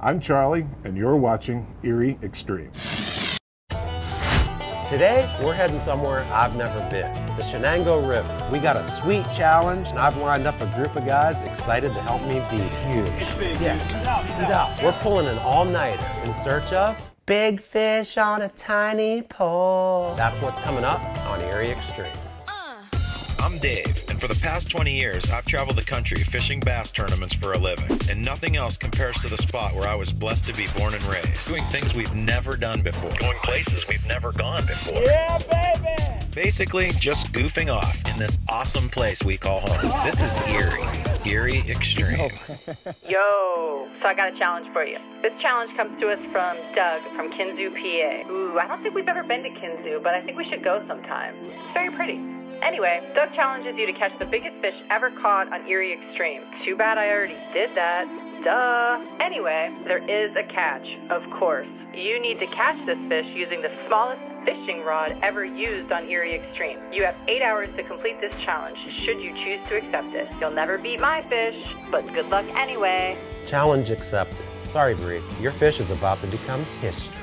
I'm Charlie, and you're watching Erie Extreme. Today, we're heading somewhere I've never been, the Shenango River. We got a sweet challenge, and I've lined up a group of guys excited to help me beat it. It's big. Yeah. He's out. He's out. We're pulling an all-nighter in search of big fish on a tiny pole. That's what's coming up on Erie Extreme. I'm Dave, and for the past 20 years, I've traveled the country fishing bass tournaments for a living, and nothing else compares to the spot where I was blessed to be born and raised. Doing things we've never done before, going places we've never gone before. Yeah, baby. Basically, just goofing off in this awesome place we call home. This is Erie, Erie Extreme. Yo, so I got a challenge for you. This challenge comes to us from Doug from Kinzua, PA. Ooh, I don't think we've ever been to Kinzua, but I think we should go sometime. It's very pretty. Anyway, Doug challenges you to catch the biggest fish ever caught on Erie Extreme. Too bad I already did that. Duh. Anyway, there is a catch, of course. You need to catch this fish using the smallest fishing rod ever used on Erie Extreme. You have eight hours to complete this challenge, should you choose to accept it. You'll never beat my fish, but good luck anyway. Challenge accepted. Sorry, Bree, your fish is about to become history.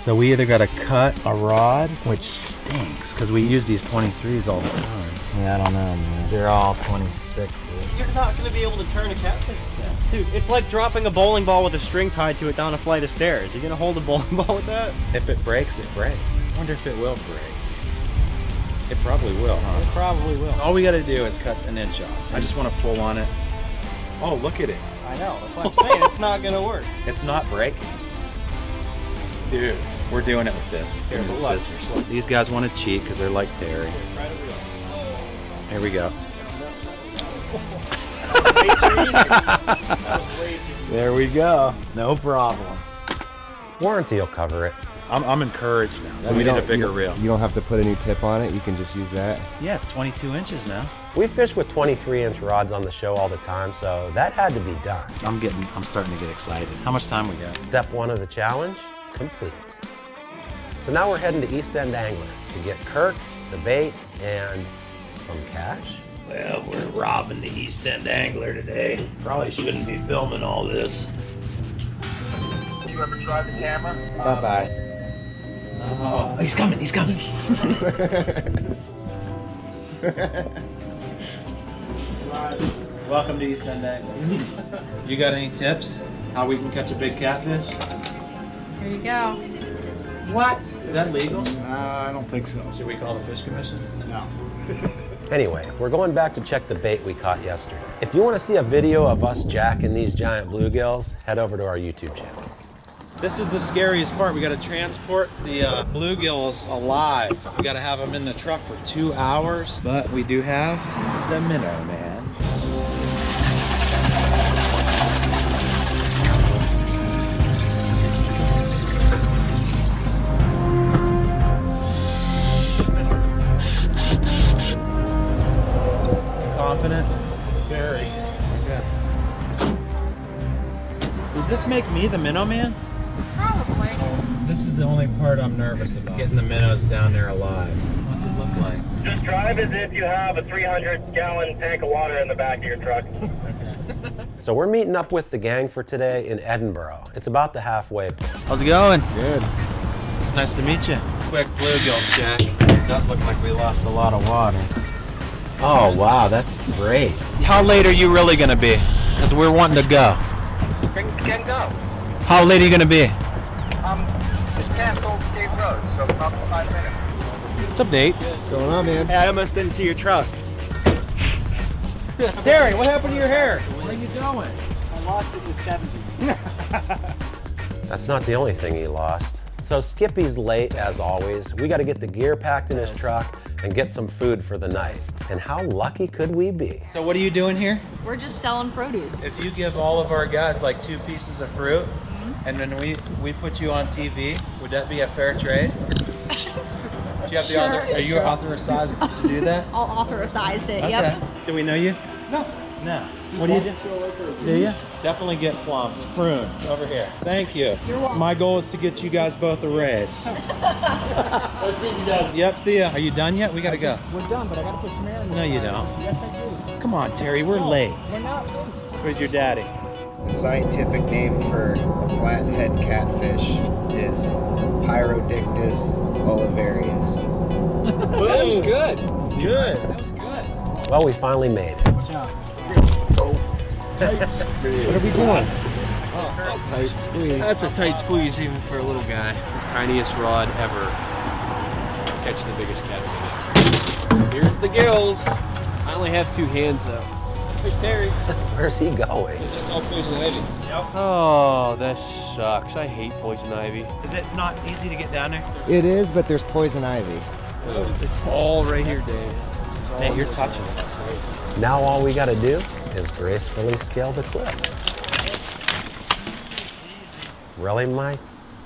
So we either got to cut a rod, which stinks because we use these 23s all the time. Yeah, I don't know, man. They're all 26s. You're not going to be able to turn a catfish. Dude, it's like dropping a bowling ball with a string tied to it down a flight of stairs. You're going to hold a bowling ball with that? If it breaks, it breaks. I wonder if it will break. It probably will, huh? It probably will. All we got to do is cut an inch off. I just want to pull on it. Oh, look at it. I know. That's what I'm saying. It's not going to work. It's not breaking. Dude, we're doing it with this. Here, the scissors. Look, these guys want to cheat because they're like Terry. Here we go. Way too easy. That was way too There we go. No problem. Warranty will cover it. I'm, I'm encouraged now. So we need a bigger you, reel. You don't have to put any tip on it. You can just use that. Yeah, it's 22 inches now. We fish with 23 inch rods on the show all the time, so that had to be done. I'm getting, I'm starting to get excited. How much time we got? Step one of the challenge complete. So now we're heading to East End Angler to get Kirk, the bait, and some cash. Well, we're robbing the East End Angler today. Probably shouldn't be filming all this. Did you ever try the camera? Bye bye. Oh, he's coming, he's coming. Welcome to East End Angler. you got any tips how we can catch a big catfish? Here you go. What? Is that legal? Uh, I don't think so. Should we call the fish commission? No. Anyway, we're going back to check the bait we caught yesterday. If you want to see a video of us jacking these giant bluegills, head over to our YouTube channel. This is the scariest part. We got to transport the uh, bluegills alive. We got to have them in the truck for two hours. But we do have the minnow man. Confident? Very. Okay. Does this make me the minnow man? Probably. This is the only part I'm nervous about. Getting the minnows down there alive. What's it look like? Just drive as if you have a 300 gallon tank of water in the back of your truck. So we're meeting up with the gang for today in Edinburg. It's about the halfway point. How's it going? Good. Nice to meet you. Quick bluegill check. It does look like we lost a lot of water. Oh, wow, that's great. How late are you really gonna be? Because we're wanting to go. Can, can go. How late are you gonna be? Um, just past Old State Road, so about five minutes. What's up, Nate? What's going on, man? Hey, I almost didn't see your truck. Terry, what happened to your hair? Where are you going? I lost it in the 70s. That's not the only thing he lost. So Skippy's late as always. We got to get the gear packed in his truck and get some food for the night. And how lucky could we be? So what are you doing here? We're just selling produce. If you give all of our guys like two pieces of fruit, mm-hmm. and then we we put you on TV, would that be a fair trade? Do you have the Sure. author, are you authorized to do that? I'll authorize it. Okay. Yep. Do we know you? No. No. What do you do? Do you? Definitely get plums, prunes over here. Thank you. You're welcome. My goal is to get you guys both a raise. Nice meeting you guys. Yep. See ya. Are you done yet? We gotta go. We're done, but I gotta put some air in No, you don't. Yes, I do. Come on, Terry, we're late. We're not. Where's your daddy? The scientific name for a flathead catfish is Pylodictis olivaris. that was good. Good. That was good. Well, we finally made it. What are we doing? Tight squeeze. That's a tight squeeze even for a little guy. Tiniest rod ever. Catching the biggest catfish. Here's the gills. I only have two hands though. Fish Terry. Where's he going? It's all poison ivy. Oh, that sucks. I hate poison ivy. Is it not easy to get down there? It is, but there's poison ivy. Oh, it's all right here, Dave. Nate, you're touching it. Now all we gotta do is gracefully scale the cliff. Really, Mike?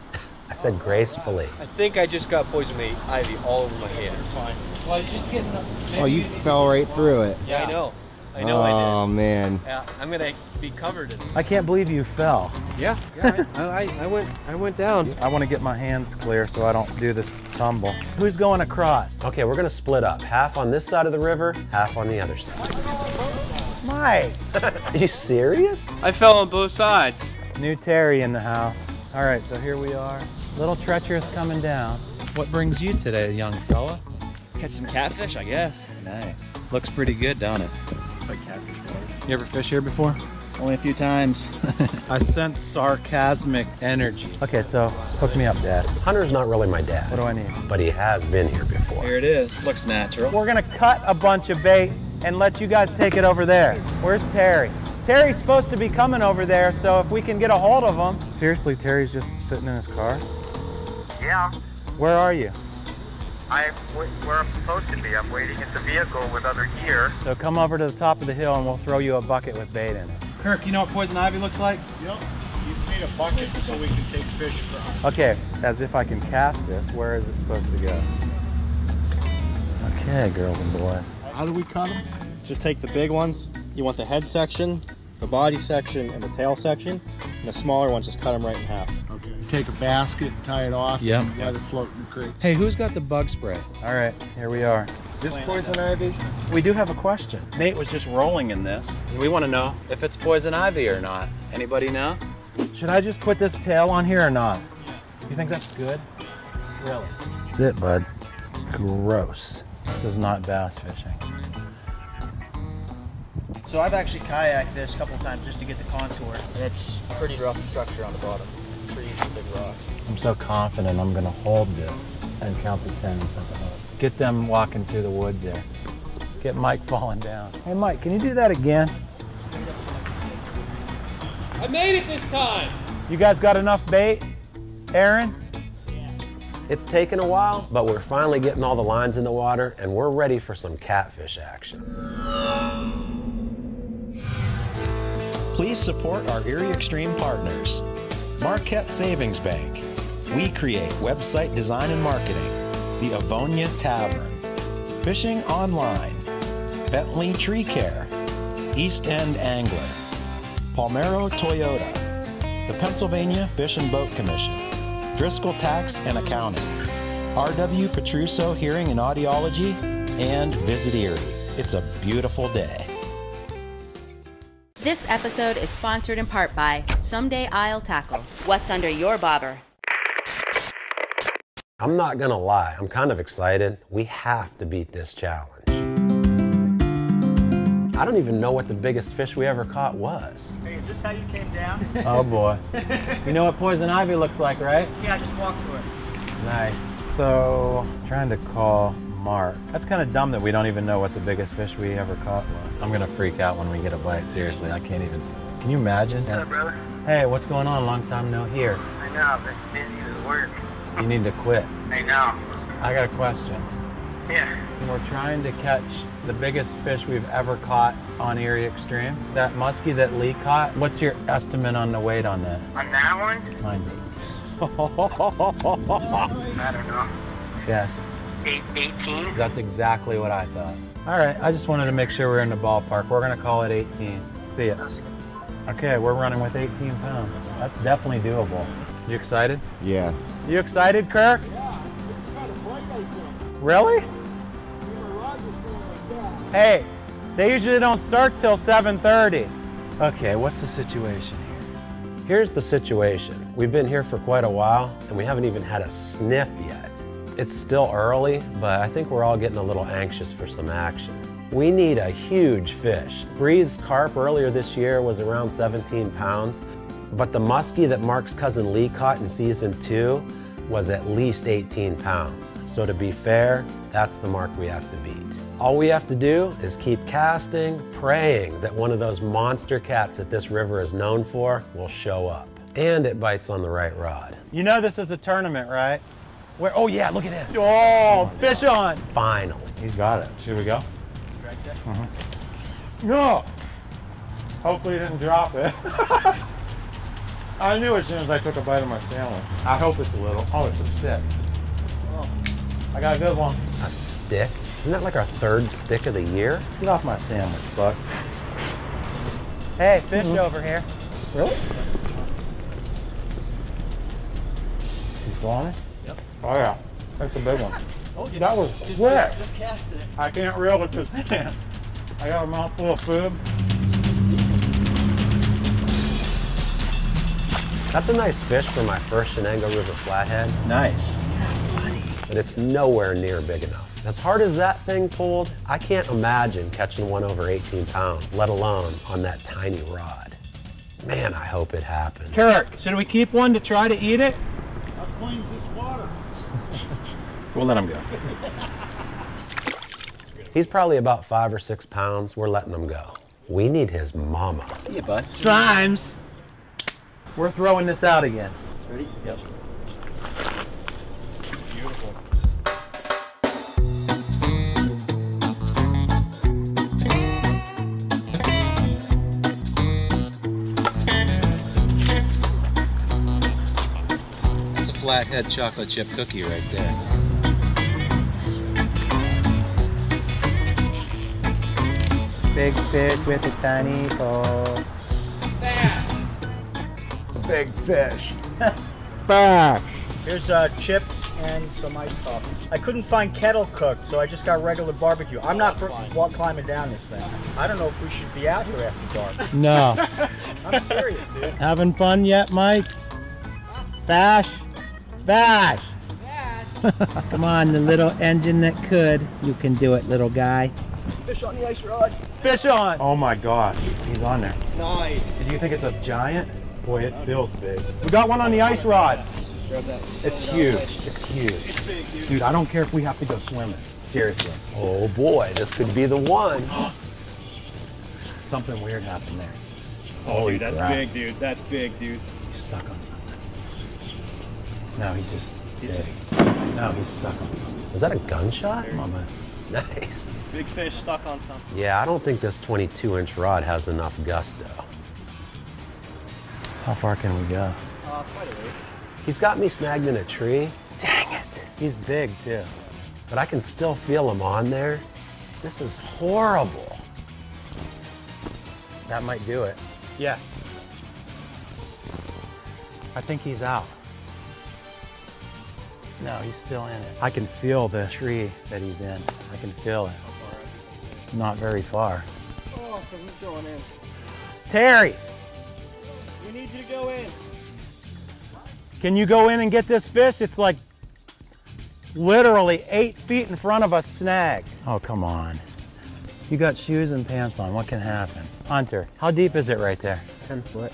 I said gracefully. I think I just got poison ivy all over my hands. Fine. Well, you're just getting. Oh, you fell right through it. Yeah, I know. I know I oh, did. Oh, man. Yeah, I'm gonna be covered in. I can't believe you fell. Yeah, yeah. I, I, I went, I went down. I want to get my hands clear so I don't do this tumble. Who's going across? Okay, we're gonna split up. Half on this side of the river, half on the other side. Mike. Are you serious? I fell on both sides. New Terry in the house. All right, so here we are. Little treacherous coming down. What brings you today, young fella? Catch some catfish, I guess. Nice. Looks pretty good, don't it? It's like catfish water. You ever fish here before? Only a few times. I sense sarcasmic energy. Okay, so hook me up, Dad. Hunter's not really my dad. What do I need? But he has been here before. Here it is. Looks natural. We're gonna cut a bunch of bait and let you guys take it over there. Where's Terry? Terry's supposed to be coming over there, so if we can get a hold of him. Seriously, Terry's just sitting in his car? Yeah, Where are you? I'm where I'm supposed to be. I'm waiting at the vehicle with other gear. So come over to the top of the hill and we'll throw you a bucket with bait in it. Kirk, you know what poison ivy looks like? Yep. You need a bucket so we can take fish across. Okay, as if I can cast this, where is it supposed to go? Okay, girls and boys. How do we cut them? Just take the big ones. You want the head section, the body section, and the tail section. And the smaller ones, just cut them right in half. Okay. Take a basket, tie it off, Yep. and let it float in the creek. Hey, who's got the bug spray? All right, here we are. Is this poison ivy? We do have a question. Nate was just rolling in this. We want to know if it's poison ivy or not. Anybody know? Should I just put this tail on here or not? You think that's good? Really? That's it, bud. Gross. This is not bass fishing. So I've actually kayaked this a couple times just to get the contour. And it's pretty rough structure on the bottom. Pretty big rocks. I'm so confident I'm gonna hold this and count to 10 and set the hook. Get them walking through the woods there. Get Mike falling down. Hey Mike, can you do that again? I made it this time. You guys got enough bait? Aaron? Yeah. It's taken a while, but we're finally getting all the lines in the water and we're ready for some catfish action. Please support our Erie Extreme partners. Marquette Savings Bank. We create website design and marketing. The Avonia Tavern. Fishing Online. Bentley Tree Care. East End Angler. Palmiero Toyota. The Pennsylvania Fish and Boat Commission. Driscoll Tax and Accounting. R.W. Petruso Hearing and Audiology. And Visit Erie. It's a beautiful day. This episode is sponsored in part by Someday I'll Tackle. What's under your bobber? I'm not gonna lie, I'm kind of excited. We have to beat this challenge. I don't even know what the biggest fish we ever caught was. Hey, is this how you came down? Oh boy. you know what poison ivy looks like, right? yeah, I just walk through it. Nice. So, trying to call Mark. That's kind of dumb that we don't even know what the biggest fish we ever caught was. I'm gonna freak out when we get a bite. Seriously, I can't even. Can you imagine? What's up, brother? Hey, what's going on? Long time no hear. I know, I've been busy with work. You need to quit. I know. I got a question. Yeah. We're trying to catch the biggest fish we've ever caught on Erie Extreme. That muskie that Lee caught. What's your estimate on the weight on that? On that one? Mine's eight. I don't know. Yes. Eight, 18? That's exactly what I thought. All right, I just wanted to make sure we're in the ballpark. We're gonna call it 18. See ya. Okay, we're running with 18 pounds. That's definitely doable. You excited? Yeah. You excited, Kirk? Really? Hey, They usually don't start till 7.30. Okay, what's the situation here? Here's the situation. We've been here for quite a while and we haven't even had a sniff yet. It's still early, but I think we're all getting a little anxious for some action. We need a huge fish. Bree's carp earlier this year was around 17 pounds, but the muskie that Mark's cousin Lee caught in season two was at least 18 pounds. So to be fair, that's the mark we have to beat. All we have to do is keep casting, praying that one of those monster cats that this river is known for will show up. And it bites on the right rod. You know this is a tournament, right? Where? Oh yeah, look at this. Oh, fish on. Finally. He's got it. Should we go? Mm-hmm. No. Hopefully he didn't drop it. I knew as soon as I took a bite of my sandwich. I hope it's a little. Oh, it's a stick. Oh, I got a good one. A stick? Isn't that like our third stick of the year? Get off my sandwich, Buck. Hey, fish Mhm. over here. Really? You on it? Yep. Oh yeah, that's a big one. Oh, you that was just, quick. Just casted it. I can't reel it this hand. I got a mouthful of food. That's a nice fish for my first Shenango River flathead. Nice. But it's nowhere near big enough. As hard as that thing pulled, I can't imagine catching one over 18 pounds, let alone on that tiny rod. Man, I hope it happens. Kirk, should we keep one to try to eat it? How clean's this water? We'll let him go. He's probably about five or six pounds. We're letting him go. We need his mama. See you, bud. Slimes. We're throwing this out again. Ready? Yep. Beautiful. That's a flathead chocolate chip cookie right there. Big fish with a tiny pole. Big fish. Back. Here's uh, chips and some ice coffee. I couldn't find kettle cooked, so I just got regular barbecue. I'm not for walk climbing down this thing. I don't know if we should be out here after dark. No. I'm serious, dude. Having fun yet, Mike? Bash. Bash. Come on, the little engine that could. You can do it, little guy. Fish on the ice rod. Fish on. Oh my gosh, he's on there. Nice. Did you think it's a giant? Boy, it feels big. We got one on the ice rod. Grab that. It's huge. It's huge. Dude, I don't care if we have to go swimming. Seriously. Oh boy, this could be the one. Something weird happened there. Oh, dude, that's crap. big, dude. That's big, dude. He's stuck on something. No, he's just dead. No, he's stuck on something. Was that a gunshot? Come on, man. Nice. Big fish stuck on something. Yeah, I don't think this 22 inch rod has enough gusto. How far can we go? Uh, quite a ways. He's got me snagged in a tree, Dang it. He's big, too. but I can still feel him on there. This is horrible. That might do it. Yeah. I think he's out. No, he's still in it. I can feel the tree that he's in. I can feel it. Not very far. Oh, so who's going in? Terry, We need you to go in. can you go in and get this fish? It's like literally eight feet in front of us snagged. Oh, come on. You got shoes and pants on. What can happen? Hunter, how deep is it right there? 10 foot.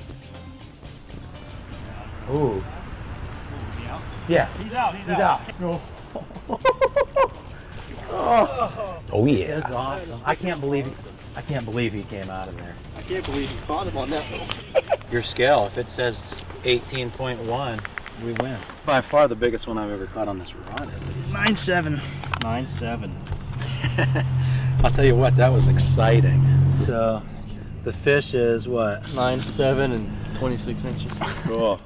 Ooh. Yeah. He's out. He's, He's out. Oh yeah. That's awesome. I can't believe he, I can't believe he came out of there. I can't believe he caught him on that. Your scale, if it says 18.1, we win. By far the biggest one I've ever caught on this rod. at least. Nine seven. Nine seven. I'll tell you what, that was exciting. So the fish is what? Nine seven and 26 inches. Cool.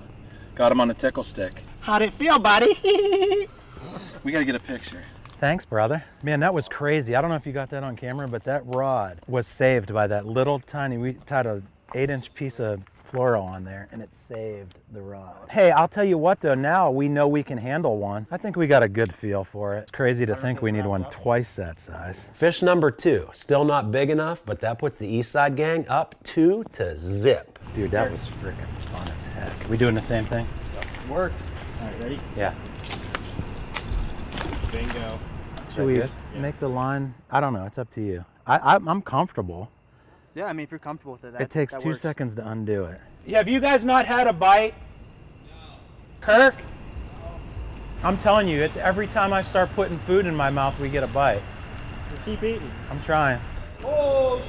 Got him on a tickle stick. How'd it feel, buddy? We gotta get a picture. Thanks, brother. Man, that was crazy. I don't know if you got that on camera, but that rod was saved by that little tiny. We tied a eight-inch piece of fluoro on there and it saved the rod. Hey, I'll tell you what though, now we know we can handle one. I think we got a good feel for it. It's crazy to think we need one twice that size. Fish number two, still not big enough, but that puts the East Side Gang up two to zip. Dude, that was freaking fun as heck. We doing the same thing? Worked. All right, ready? Yeah. Bingo. Should we make the line? I don't know. It's up to you. I, I, I'm comfortable. Yeah, I mean, if you're comfortable with it, that, it takes that two works. seconds to undo it. Yeah, have you guys not had a bite? No. Kirk? No. I'm telling you, it's every time I start putting food in my mouth, we get a bite. Just keep eating. I'm trying. Oh,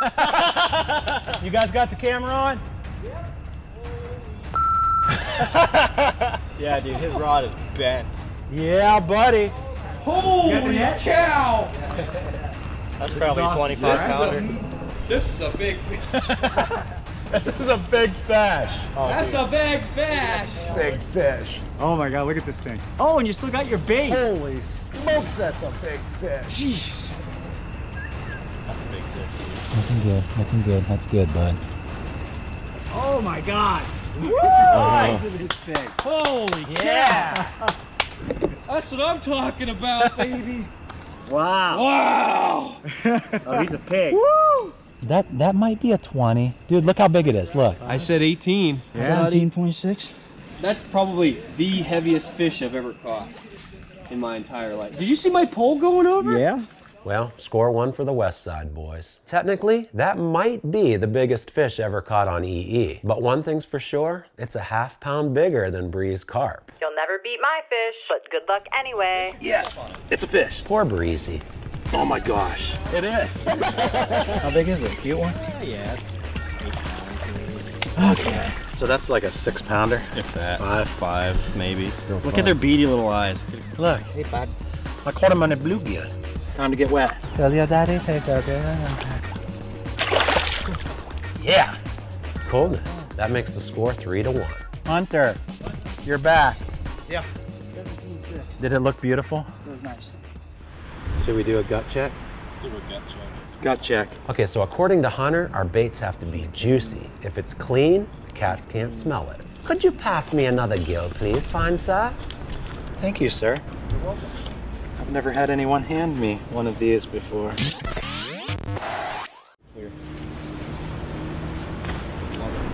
You guys got the camera on? Yeah. yeah, dude, his rod is bent. Yeah, buddy. Holy cow! That's probably 25 pounder. This is a big fish. This is a big fish. Oh, that's a big fish. Big fish. Oh my god, look at this thing. Oh, and you still got your bait. Holy smokes, that's a big fish. Jeez. That's a big fish. Nothing good. nothing good. That's good, bud. Oh my god. Woo! Nice of. Holy Yeah. cow. That's what I'm talking about, baby. Wow. Wow. Oh, he's a pig. Woo! That that might be a 20. Dude, look how big it is. Look. I said 18. Yeah. 17.6. That's probably the heaviest fish I've ever caught in my entire life. Did you see my pole going over? Yeah. Well, score one for the West Side boys. Technically, that might be the biggest fish ever caught on EE. But one thing's for sure, it's a half pound bigger than Bree's carp. You'll never beat my fish, but good luck anyway. Yes, it's a fish. Poor Breezy. Oh my gosh. It is. How big is it? Cute one? Yeah. Okay. So that's like a six pounder. If that. Five. Five, maybe. Still Look fun. at their beady little eyes. Look. Hey, bud. I caught him on a bluegill. Time to get wet. Tell your daddy take a Yeah. Coolness. That makes the score three to one. Hunter, you're back. Yeah. Did it look beautiful? It was nice. Should we do a gut check? Do a gut check. Gut check. Okay, so according to Hunter, our baits have to be juicy. If it's clean, the cats can't smell it. Could you pass me another gill, please, fine sir? Thank you, sir. You're welcome. I've never had anyone hand me one of these before. Clear.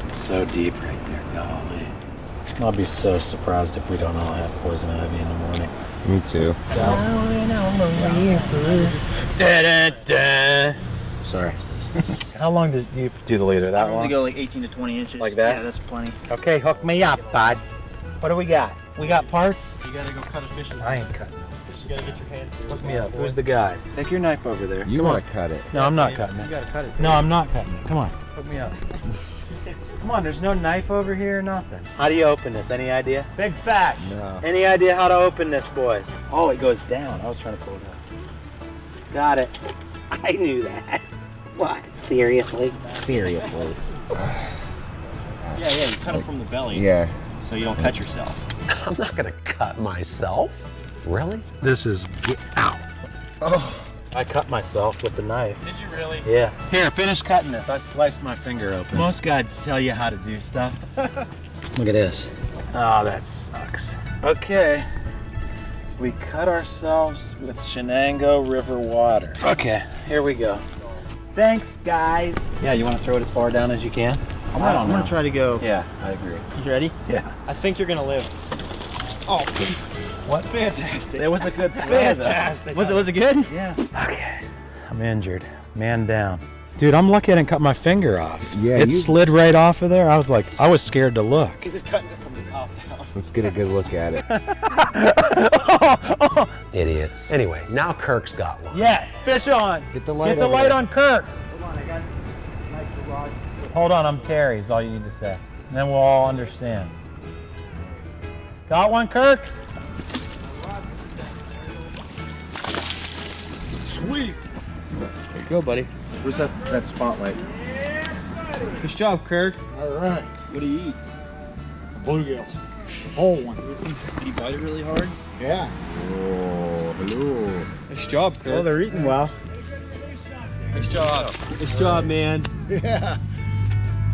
It's so deep right there, golly. I'll be so surprised if we don't all have poison ivy in the morning. Me too. Sorry. How long do you do the leader? That I only long? go like 18 to 20 inches. Like that? Yeah, that's plenty. Okay, hook me up, bud. What do we got? We got parts? You gotta go cut a fish. in I ain't cutting. You gotta get your hands through. Hook me up. Who's the guy? Take your knife over there. You want to cut it. No, I'm not You- cutting You it. gotta cut it. No, I'm not cutting it. Come on. Hook me up. Come on, there's no knife over here, nothing. How do you open this? Any idea? Big fat. No. Any idea how to open this, boys? Oh, it goes down. I was trying to pull it up. Got it. I knew that. What? Seriously? Seriously. Yeah, yeah. You cut them from the belly. Yeah. So you don't cut yourself. I'm not gonna cut myself. Really? This is. get out. Oh. I cut myself with the knife. Did you really? Yeah. Here, finish cutting this. I sliced my finger open. Most guides tell you how to do stuff. Look at this. Oh, that sucks. Okay. We cut ourselves with Shenango River water. Okay, here we go. Thanks, guys. Yeah, you want to throw it as far down as you can? I'm gonna, I'm gonna try to go. Yeah, I agree. You ready? Yeah. I think you're gonna live. Oh, What? fantastic. It was a good throw. Fantastic. Was it? Was it good? Yeah. Okay. I'm injured. Man down. Dude, I'm lucky I didn't cut my finger off. Yeah, It you- slid right off of there. I was like, I was scared to look. You're just cutting it from the top down. Let's get a good look at it. Idiots. Anyway, now Kirk's got one. Yes, fish on. Get the light Get the over light there. on Kirk. Hold on, I got knife rod. Hold on, I'm Terry, is all you need to say. And then we'll all understand. Got one, Kirk? Sweet. There you go, buddy. Where's that, that spotlight? Good job, Kirk. All right. What do you eat? Bluegill. Whole one. Did you bite it really hard? Yeah. Oh, hello. Nice job, Kirk. Oh, they're eating well. Nice job. Nice job, man. Yeah.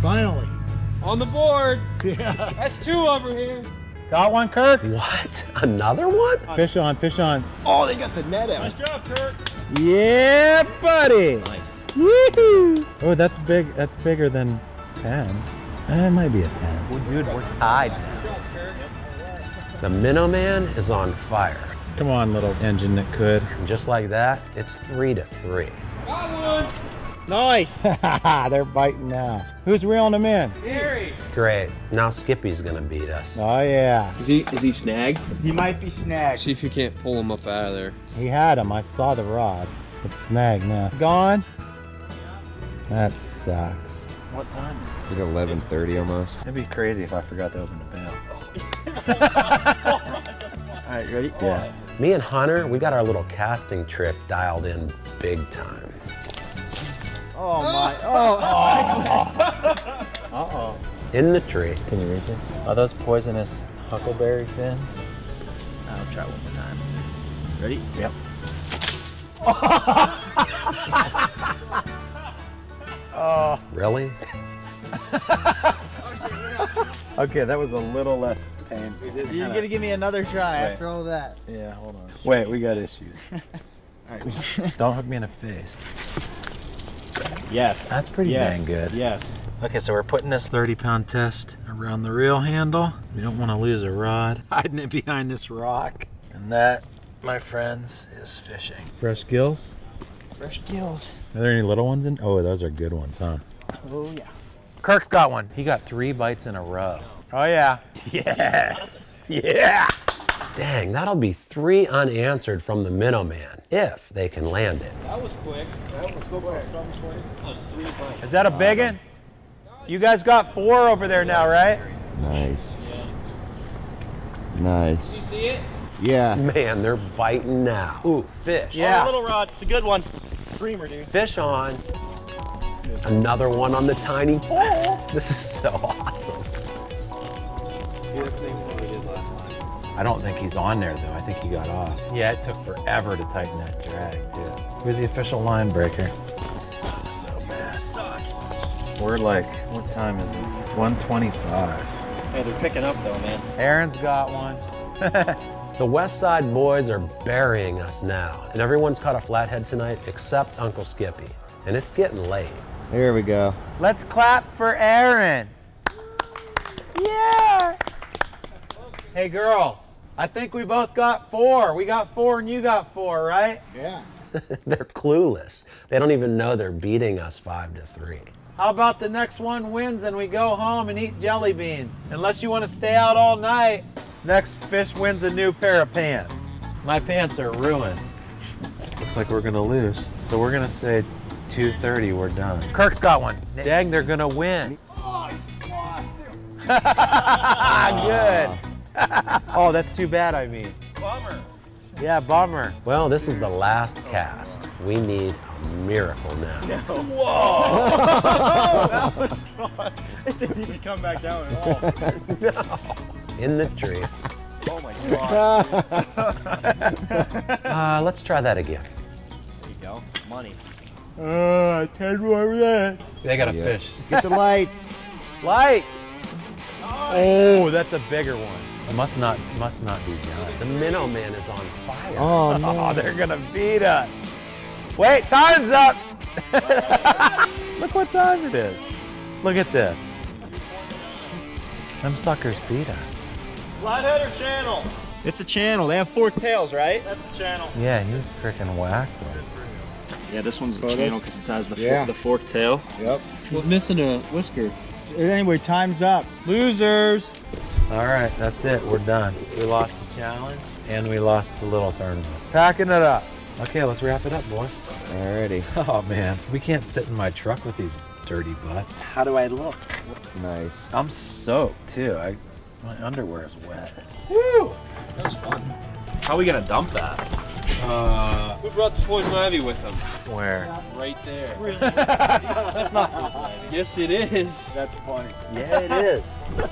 Finally. On the board. Yeah. That's two over here. Got one, Kirk? What? Another one? Fish on, fish on. Oh, they got the net out. Nice job, Kirk. Yeah, buddy. Nice. Woohoo! Oh, that's big. That's bigger than 10. Eh, It might be a 10. Well, dude, we're tied now. The Minnow Man is on fire. Come on, little engine that could. And just like that, it's three to three. Got one. Nice. They're biting now. Who's reeling them in? Gary. Great. Now Skippy's gonna beat us. Oh, yeah. Is he is he snagged? He might be snagged. See if you can't pull him up out of there. He had him. I saw the rod. It's snagged now. Gone? That sucks. What time is it? It's like 11:30 almost. It'd be crazy if I forgot to open the bell. All right, ready? Yeah. Me and Hunter, we got our little casting trip dialed in big time. Oh my. Oh. Uh oh. In the tree. Can you reach it? Are those poisonous huckleberry fins? I'll try one more time. Ready? Yep. oh. Really? Okay, that was a little less painful. You're gonna give me another try Wait. after all that. Yeah, hold on. Wait, we got issues. All right. Don't hook me in the face. Yes. That's pretty Yes. dang good. Yes. Okay, so we're putting this 30 pound test around the reel handle. We don't want to lose a rod. Hiding it behind this rock. And that, my friends, is fishing. Fresh gills? Fresh gills. Are there any little ones in? Oh, those are good ones, huh? Oh yeah. Kirk's got one. He got three bites in a row. Oh, yeah. Yes. Yeah. Dang, that'll be three unanswered from the Minnow Man if they can land it. That was quick. That was quick. That was three bites. Is that a big one? You guys got four over there now, right? Nice. Nice. Did you see it? Yeah. Man, they're biting now. Ooh, fish. Yeah. Oh, little rod. It's a good one. Screamer, dude. Fish on. Another one on the tiny pole. This is so awesome. I don't think he's on there though. I think he got off. Yeah, it took forever to tighten that drag too. Who's the official line breaker? So bad. Sucks. We're like, what time is it? 125. Hey, they're picking up though, man. Aaron's got one. The West Side boys are burying us now, and everyone's caught a flathead tonight except Uncle Skippy. And it's getting late. There we go. Let's clap for Aaron. Yeah. Hey girls, I think we both got four. We got four and you got four, right? Yeah. they're clueless. They don't even know they're beating us five to three. How about the next one wins and we go home and eat jelly beans? Unless you want to stay out all night, next fish wins a new pair of pants. My pants are ruined. Looks like we're gonna lose. So we're gonna say 2:30. We're done. Kirk's got one. Dang, they're gonna win. Oh, Good. Oh, that's too bad. I mean. Bummer. Yeah, bummer. Well, this is the last cast. We need a miracle now. Whoa! that was fun. It didn't even come back down at all. no. In the tree. Oh my god. Uh, let's try that again. there you go. Money. Uh, 10 more minutes. They got a Yeah. fish. Get the lights. Lights. Oh, that's a bigger one. It must not must not be done. The Minnow Man is on fire. Oh Oh, no. they're gonna beat us. Wait, time's up. Look what time it is. Look at this. Them suckers beat us. Flathead or channel? It's a channel. They have forked tails, right? That's a channel. Yeah, you freaking whacked them. Yeah, this one's a channel because it has the, Yeah. the forked tail. Yep. He's missing a whisker. Anyway, time's up. Losers. All right, that's it. We're done. We lost the challenge and we lost the little tournament. Packing it up. Okay, let's wrap it up, boys. Alrighty. Oh man, we can't sit in my truck with these dirty butts. How do I look? Nice. I'm soaked too. I, my underwear is wet. Woo! That was fun. How are we gonna dump that? Uh, who brought the poison ivy with them? Where? Right there. That's not poison ivy. Yes, it is. That's funny. Yeah, it is.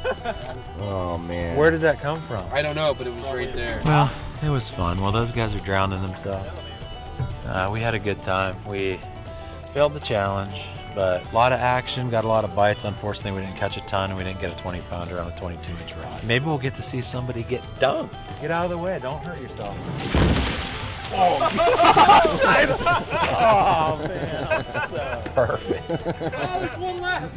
Oh man. Where did that come from? I don't know, but it was right there. Well, it was fun. Well, those guys are drowning themselves. Uh, we had a good time. We failed the challenge. but a lot of action, got a lot of bites. Unfortunately, we didn't catch a ton and we didn't get a 20 pounder on a 22 inch rod. Maybe we'll get to see somebody get dunked. Get out of the way, don't hurt yourself. Oh, oh man. Perfect. Oh, there's one left.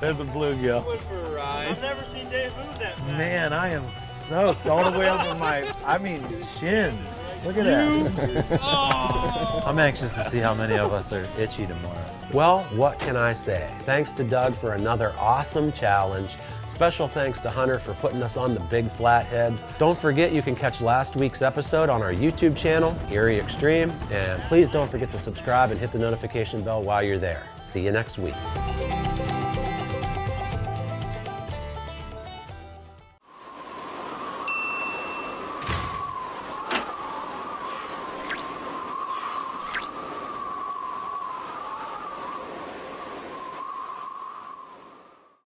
There's a bluegill. Went for a ride. I've never seen Dave move that fast. Man, I am soaked all the way up over my, I mean, shins. Look at that. Oh. I'm anxious to see how many of us are itchy tomorrow. Well, what can I say? Thanks to Doug for another awesome challenge. Special thanks to Hunter for putting us on the big flatheads. Don't forget you can catch last week's episode on our YouTube channel, Erie Extreme, and please don't forget to subscribe and hit the notification bell while you're there. See you next week.